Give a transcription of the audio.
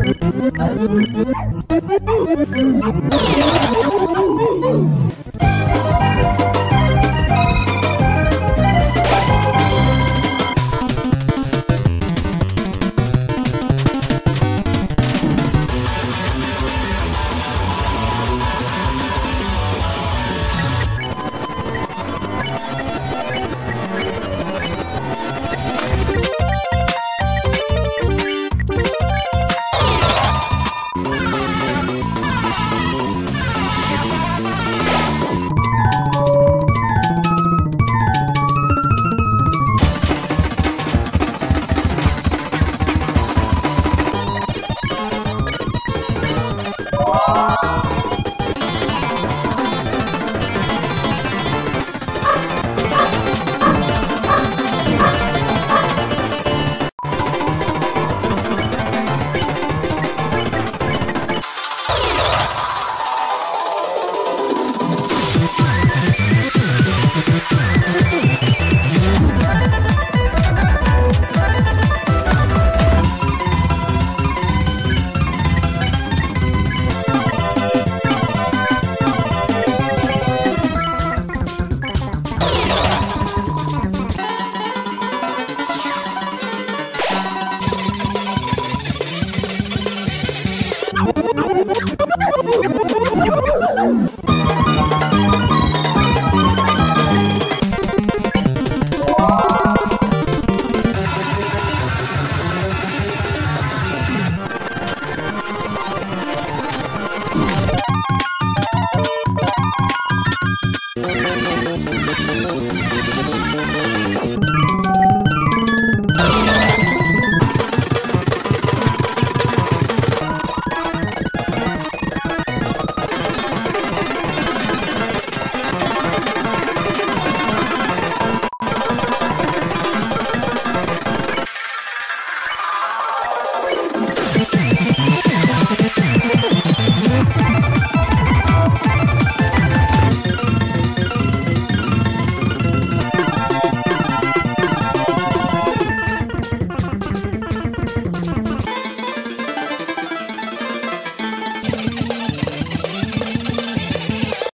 なにわ男子の。え?